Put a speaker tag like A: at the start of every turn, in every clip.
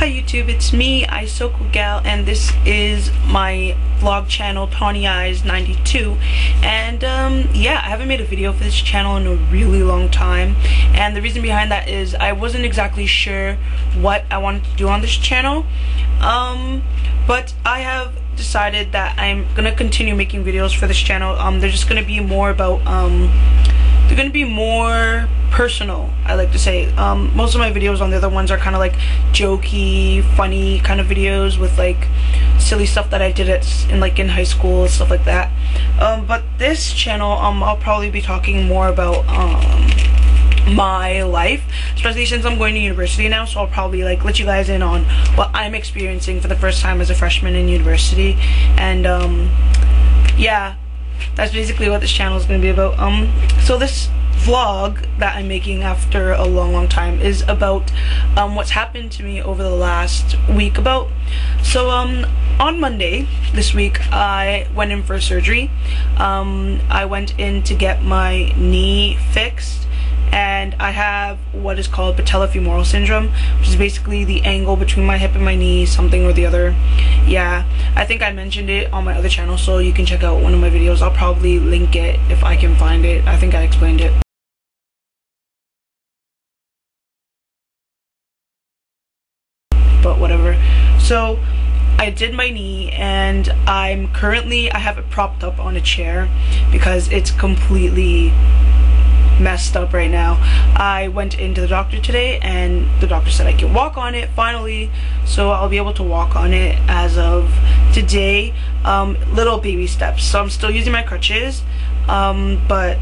A: Hi YouTube, it's me, Isoko Gal, and this is my vlog channel, Tawny Eyes 92. And um, yeah, I haven't made a video for this channel in a really long time. And the reason behind that is I wasn't exactly sure what I wanted to do on this channel. Um, but I have decided that I'm gonna continue making videos for this channel. Um, they're just gonna be more about um, they're gonna be more personal I like to say. Um, most of my videos on the other ones are kind of like jokey funny kind of videos with like silly stuff that I did at in like in high school stuff like that. Um, but this channel um, I'll probably be talking more about um, my life especially since I'm going to university now so I'll probably like let you guys in on what I'm experiencing for the first time as a freshman in university. And um, yeah that's basically what this channel is going to be about. Um, so this vlog that I'm making after a long, long time is about um, what's happened to me over the last week about. So um, on Monday this week, I went in for surgery. Um, I went in to get my knee fixed and I have what is called patellofemoral syndrome, which is basically the angle between my hip and my knee, something or the other. Yeah, I think I mentioned it on my other channel, so you can check out one of my videos. I'll probably link it if I can find it. I think I explained it. But whatever. So, I did my knee and I'm currently, I have it propped up on a chair because it's completely messed up right now. I went into the doctor today and the doctor said I can walk on it finally. So I'll be able to walk on it as of today. Um, little baby steps. So I'm still using my crutches. Um, but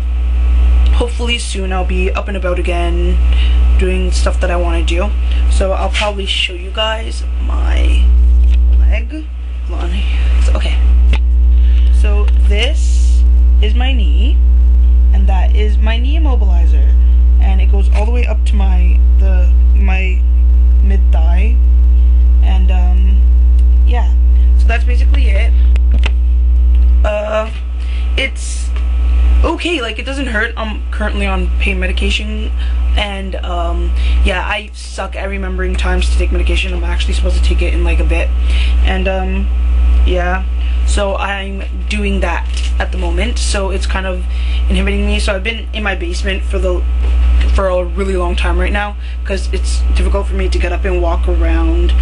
A: hopefully soon I'll be up and about again doing stuff that I want to do. So I'll probably show you guys my leg. Hold on. Okay. So this is my knee that is my knee immobilizer. And it goes all the way up to my the my mid thigh. And um yeah. So that's basically it. Uh it's okay. Like it doesn't hurt. I'm currently on pain medication. And um yeah i suck at remembering times to take medication. I'm actually supposed to take it in like a bit. And um yeah. So I'm doing that at the moment. So it's kind of inhibiting me. So I've been in my basement for the for a really long time right now because it's difficult for me to get up and walk around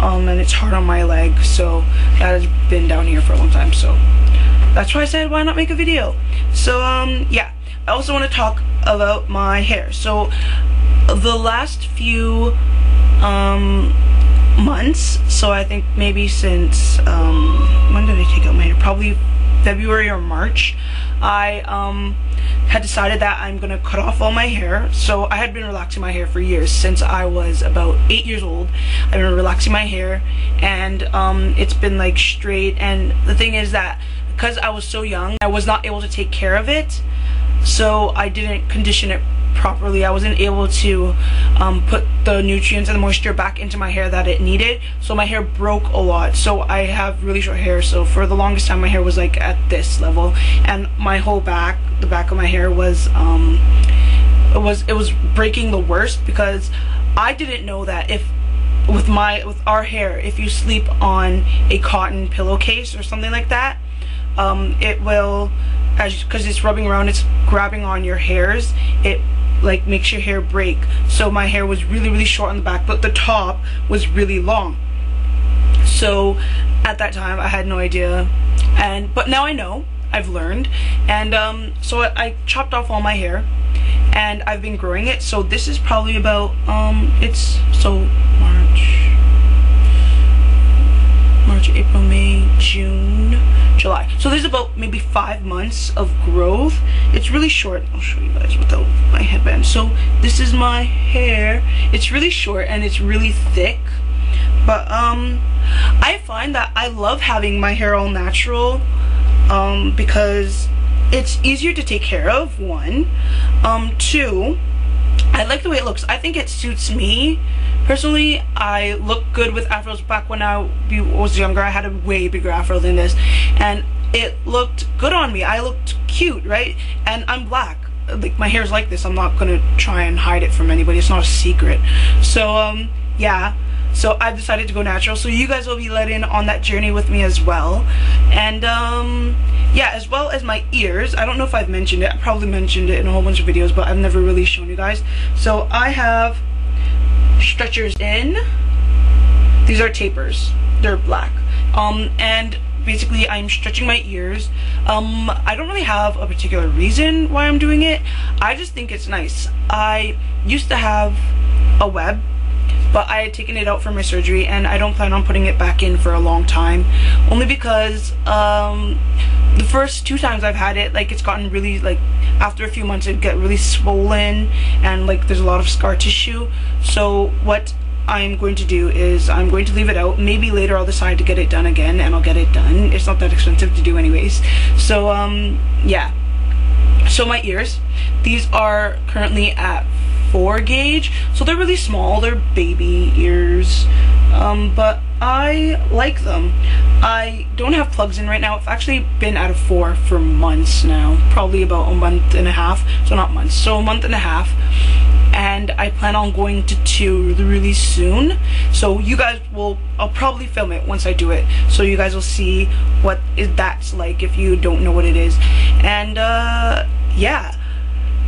A: um, and it's hard on my leg. So that has been down here for a long time. So that's why I said why not make a video? So um yeah. I also want to talk about my hair. So the last few um months so I think maybe since um, when did I take out my hair? Probably February or March I um, had decided that I'm gonna cut off all my hair. So I had been relaxing my hair for years since I was about eight years old. I've been relaxing my hair and um, it's been like straight. And the thing is that because I was so young I was not able to take care of it so I didn't condition it properly. I wasn't able to um, put the nutrients and the moisture back into my hair that it needed. So my hair broke a lot. So I have really short hair. So for the longest time, my hair was like at this level. And my whole back, the back of my hair was, um, it was, it was breaking the worst because I didn't know that if with my, with our hair, if you sleep on a cotton pillowcase or something like that, um, it will, as because it's rubbing around, it's grabbing on your hairs, it like makes your hair break. So my hair was really, really short on the back, but the top was really long. So at that time, I had no idea. And but now I know. I've learned. And um, so I, I chopped off all my hair, and I've been growing it. So this is probably about um, it's so March, March, April, May, June. July. So there's about maybe five months of growth. It's really short. I'll show you guys without my headband. So this is my hair. It's really short and it's really thick. But um, I find that I love having my hair all natural um, because it's easier to take care of, one. Um, two, I like the way it looks. I think it suits me. Personally, I look good with afros. Back when I was younger, I had a way bigger afro than this. And it looked good on me. I looked cute, right? And I'm black. Like, my hair's like this. I'm not gonna try and hide it from anybody. It's not a secret. So, um, yeah. So I've decided to go natural. So you guys will be let in on that journey with me as well. And um, yeah, as well as my ears. I don't know if I've mentioned it. I probably mentioned it in a whole bunch of videos, but I've never really shown you guys. So I have stretchers in. These are tapers. They're black. Um, and basically I'm stretching my ears. Um, I don't really have a particular reason why I'm doing it. I just think it's nice. I used to have a web but I had taken it out for my surgery and I don't plan on putting it back in for a long time only because um, the first two times I've had it like it's gotten really like after a few months it get really swollen and like there's a lot of scar tissue so what I'm going to do is I'm going to leave it out. Maybe later I'll decide to get it done again and I'll get it done. It's not that expensive to do anyways. So um yeah. So my ears, these are currently at 4 gauge. So they're really small. They're baby ears. Um, but I like them. I don't have plugs in right now. I've actually been out of 4 for months now. Probably about a month and a half. So not months. So a month and a half and I plan on going to two really soon so you guys will I'll probably film it once I do it so you guys will see what is that's like if you don't know what it is and uh yeah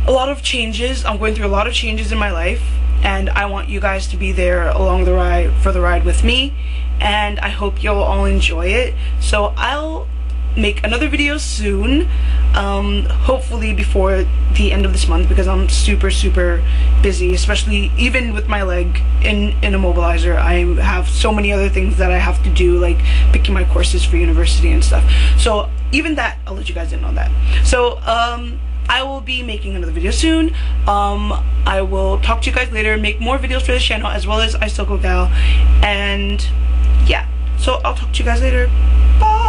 A: a lot of changes. I'm going through a lot of changes in my life and I want you guys to be there along the ride for the ride with me and I hope you'll all enjoy it. So I'll make another video soon um, hopefully before the end of this month because I'm super super busy especially even with my leg in in immobilizer I have so many other things that I have to do like picking my courses for university and stuff. So even that I'll let you guys in on that. So um I will be making another video soon. Um, I will talk to you guys later, make more videos for this channel as well as Isoko Gal. And yeah, so I'll talk to you guys later. Bye!